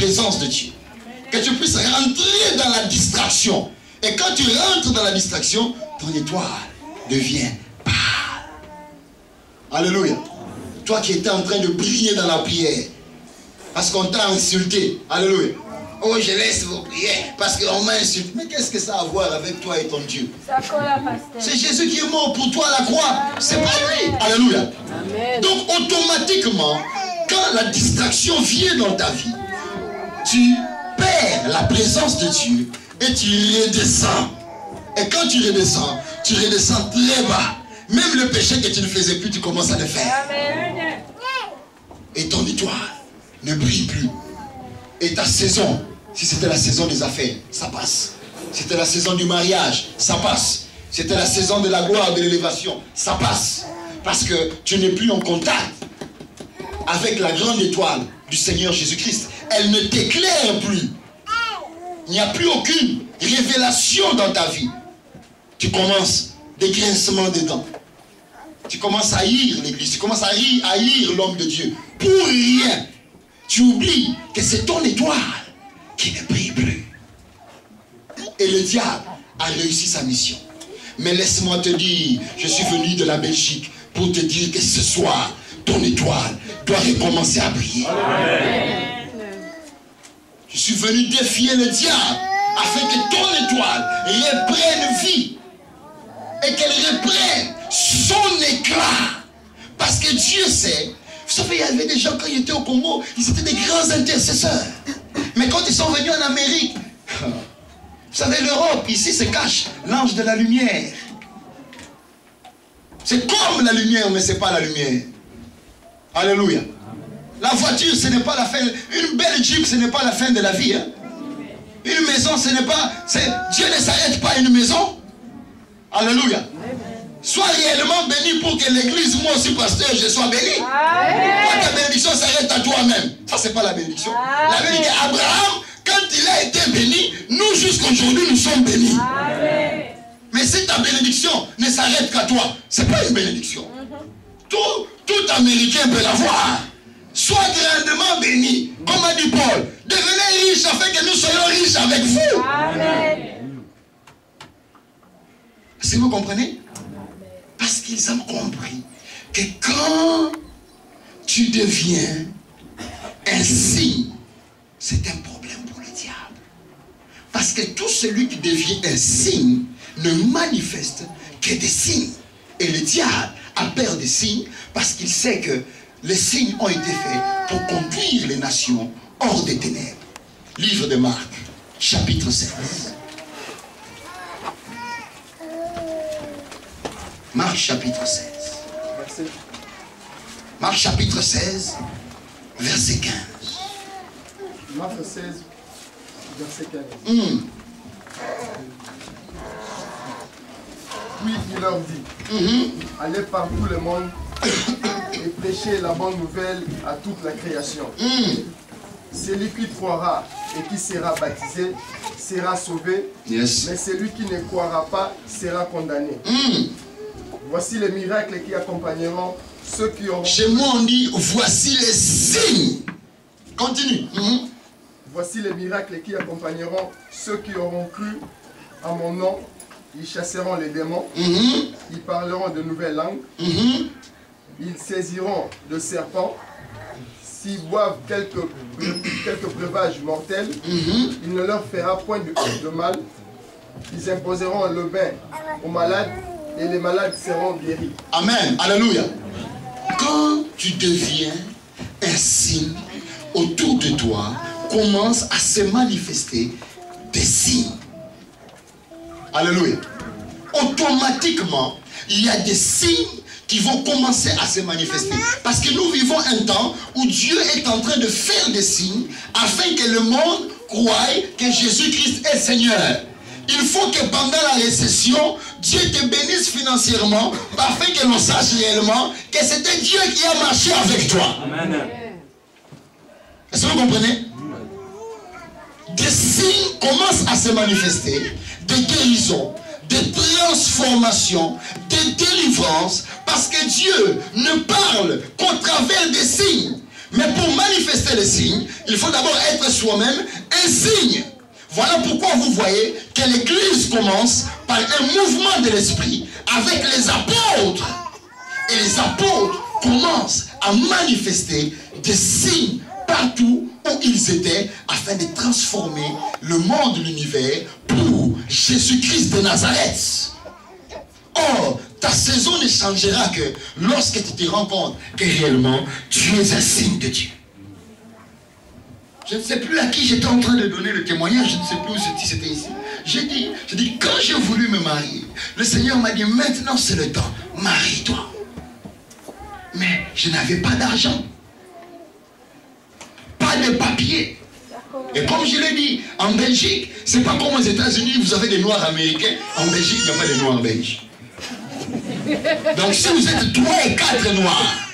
présence de Dieu. Que tu puisses rentrer dans la distraction. Et quand tu rentres dans la distraction, ton étoile devient pâle. Alléluia. Toi qui étais en train de briller dans la prière, parce qu'on t'a insulté. Alléluia. Oh, je laisse vos prières parce qu'on m'a insulté. Mais qu'est-ce que ça a à voir avec toi et ton Dieu? C'est Jésus qui est mort pour toi à la croix. C'est pas lui. Alléluia. Donc, automatiquement, quand la distraction vient dans ta vie, tu perds la présence de Dieu et tu redescends. Et quand tu redescends, tu redescends très bas. Même le péché que tu ne faisais plus, tu commences à le faire. Et ton étoile ne brille plus. Et ta saison, si c'était la saison des affaires, ça passe. C'était la saison du mariage, ça passe. C'était la saison de la gloire, de l'élévation, ça passe. Parce que tu n'es plus en contact avec la grande étoile du Seigneur Jésus-Christ. Elle ne t'éclaire plus. Il n'y a plus aucune révélation dans ta vie. Tu commences des grincements de dents. Tu commences à haïr l'église. Tu commences à haïr l'homme de Dieu. Pour rien. Tu oublies que c'est ton étoile qui ne brille plus. Et le diable a réussi sa mission. Mais laisse-moi te dire, je suis venu de la Belgique pour te dire que ce soir, ton étoile doit recommencer à briller. Je suis venu défier le diable afin que ton étoile reprenne vie et qu'elle reprenne son éclat. Parce que Dieu sait, vous savez, il y avait des gens quand ils étaient au Congo, ils étaient des grands intercesseurs. Mais quand ils sont venus en Amérique, vous savez, l'Europe, ici se cache l'ange de la lumière. C'est comme la lumière, mais ce n'est pas la lumière. Alléluia. La voiture, ce n'est pas la fin. Une belle Jeep, ce n'est pas la fin de la vie. Hein. Une maison, ce n'est pas. Dieu ne s'arrête pas à une maison. Alléluia. Sois réellement béni pour que l'église, moi aussi, pasteur, je sois béni. Quand ta bénédiction s'arrête à toi-même. Ça, c'est pas la bénédiction. La bénédiction, Abraham, quand il a été béni, nous, jusqu'aujourd'hui, nous sommes bénis. Mais si ta bénédiction ne s'arrête qu'à toi, ce n'est pas une bénédiction. Tout, tout Américain peut l'avoir. Sois grandement béni. Comme a dit Paul, devenez riche afin que nous soyons riches avec vous. Est-ce que vous comprenez? Parce qu'ils ont compris que quand tu deviens un signe, c'est un problème pour le diable. Parce que tout celui qui devient un signe ne manifeste que des signes. Et le diable a peur des signes parce qu'il sait que les signes ont été faits pour conduire les nations hors des ténèbres. Livre de Marc, chapitre 16. Marc chapitre 16. Marc chapitre 16, verset 15. Marc 16, verset 15. Hmm. Puis il leur dit, mm-hmm. allez par tout le monde et prêchez la bonne nouvelle à toute la création. Mm. Celui qui croira et qui sera baptisé sera sauvé, mais celui qui ne croira pas sera condamné. Mm. Voici les miracles qui accompagneront ceux qui auront... Chez moi on dit, voici les signes. Continue. Voici les miracles qui accompagneront ceux qui auront cru à mon nom. Ils chasseront les démons. Mm-hmm. Ils parleront de nouvelles langues. Mm-hmm. Ils saisiront le serpent. S'ils boivent quelques, quelques breuvages mortels, il ne leur fera point de, de mal. Ils imposeront le bain aux malades et les malades seront guéris. Amen. Alléluia. Quand tu deviens un signe autour de toi, commence à se manifester des signes. Alléluia. Automatiquement, il y a des signes qui vont commencer à se manifester. Parce que nous vivons un temps où Dieu est en train de faire des signes afin que le monde croie que Jésus-Christ est Seigneur. Il faut que pendant la récession, Dieu te bénisse financièrement afin que l'on sache réellement que c'était Dieu qui a marché avec toi. Est-ce que vous comprenez? Des signes commencent à se manifester, des guérisons, des transformations, des délivrances, parce que Dieu ne parle qu'au travers des signes. Mais pour manifester les signes, il faut d'abord être soi-même un signe. Voilà pourquoi vous voyez que l'Église commence par un mouvement de l'Esprit avec les apôtres. Et les apôtres commencent à manifester des signes partout où ils étaient afin de transformer le monde, l'univers pour Jésus-Christ de Nazareth. Or, ta saison ne changera que lorsque tu te rends compte que réellement tu es un signe de Dieu. Je ne sais plus à qui j'étais en train de donner le témoignage, je ne sais plus si c'était ici. J'ai dit, j'ai dit, quand j'ai voulu me marier, le Seigneur m'a dit, maintenant c'est le temps, marie-toi. Mais je n'avais pas d'argent, pas de papier. Et comme je l'ai dit, en Belgique, c'est pas comme aux États-Unis, vous avez des noirs américains. En Belgique, il n'y a pas de noirs belges. Donc si vous êtes trois et quatre noirs,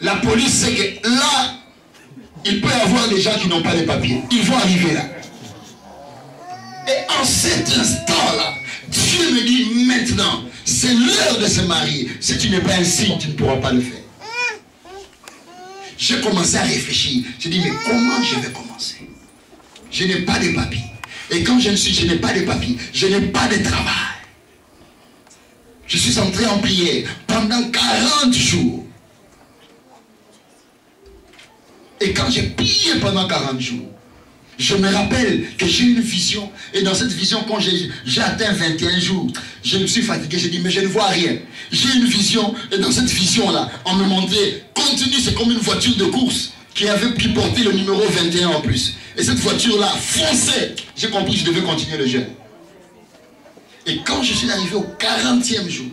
la police sait que là, il peut y avoir des gens qui n'ont pas de papiers. Ils vont arriver là. Et en cet instant-là, Dieu me dit maintenant, c'est l'heure de se marier. Si tu n'es pas un signe, tu ne pourras pas le faire. J'ai commencé à réfléchir. J'ai dit, mais comment je vais commencer? Je n'ai pas de papiers. Et quand je ne suis, je n'ai pas de papiers. Je n'ai pas de travail. Je suis entré en prière pendant 40 jours. Et quand j'ai prié pendant 40 jours, je me rappelle que j'ai une vision. Et dans cette vision, quand j'ai atteint 21 jours, je me suis fatigué. J'ai dit, mais je ne vois rien. J'ai une vision. Et dans cette vision-là, on me montrait, c'est comme une voiture de course qui avait pu porter le numéro 21 en plus. Et cette voiture-là fonçait. J'ai compris que je devais continuer le jeûne. Et quand je suis arrivé au 40e jour,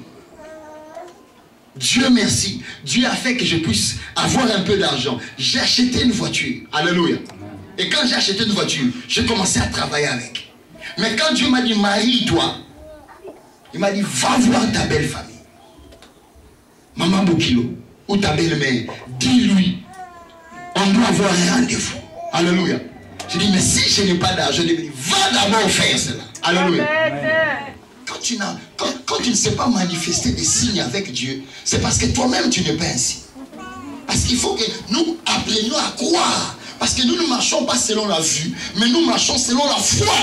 Dieu merci, Dieu a fait que je puisse avoir un peu d'argent. J'ai acheté une voiture. Alléluia. Et quand j'ai acheté une voiture, j'ai commencé à travailler avec. Mais quand Dieu m'a dit, marie-toi, il m'a dit, va voir ta belle famille. Maman Bokilo, ou ta belle-mère, dis-lui, on doit avoir un rendez-vous. Alléluia. Je dis, mais si je n'ai pas d'argent, va d'abord faire cela. Alléluia. Quand tu, quand, quand tu ne sais pas manifester des signes avec Dieu, c'est parce que toi-même tu n'es pas ainsi. Parce qu'il faut que nous apprenions à croire. Parce que nous ne marchons pas selon la vue, mais nous marchons selon la foi.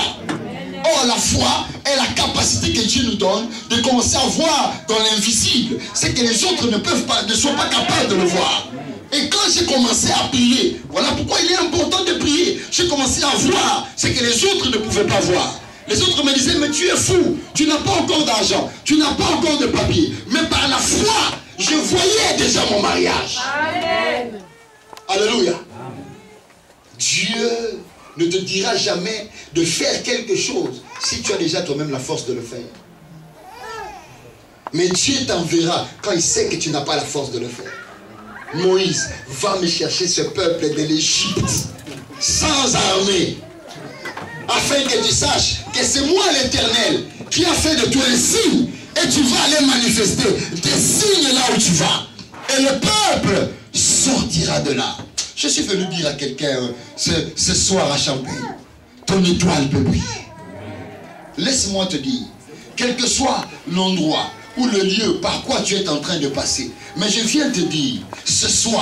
Or, la foi est la capacité que Dieu nous donne de commencer à voir dans l'invisible. C'est que les autres ne peuvent pas, ne sont pas capables de le voir. Et quand j'ai commencé à prier, voilà pourquoi il est important de prier. J'ai commencé à voir ce que les autres ne pouvaient pas voir. Les autres me disaient, mais tu es fou, tu n'as pas encore d'argent, tu n'as pas encore de papier. Mais par la foi, je voyais déjà mon mariage. Amen. Alléluia. Dieu ne te dira jamais de faire quelque chose si tu as déjà toi-même la force de le faire. Mais Dieu t'enverra quand il sait que tu n'as pas la force de le faire. Moïse, va me chercher ce peuple de l'Égypte sans armée afin que tu saches que c'est moi l'éternel qui a fait de toi un signe et tu vas aller manifester des signes là où tu vas. Et le peuple sortira de là. Je suis venu dire à quelqu'un euh, ce, soir à Champagne, ton étoile peut briller. Laisse-moi te dire, quel que soit l'endroit ou le lieu par quoi tu es en train de passer, mais je viens te dire, ce soir,